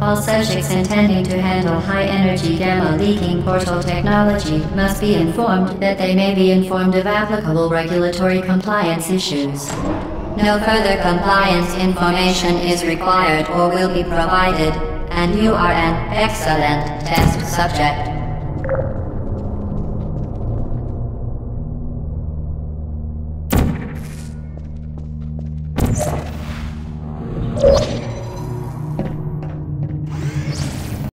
All subjects intending to handle high-energy gamma-leaking portal technology must be informed that they may be informed of applicable regulatory compliance issues. No further compliance information is required or will be provided, and you are an excellent test subject.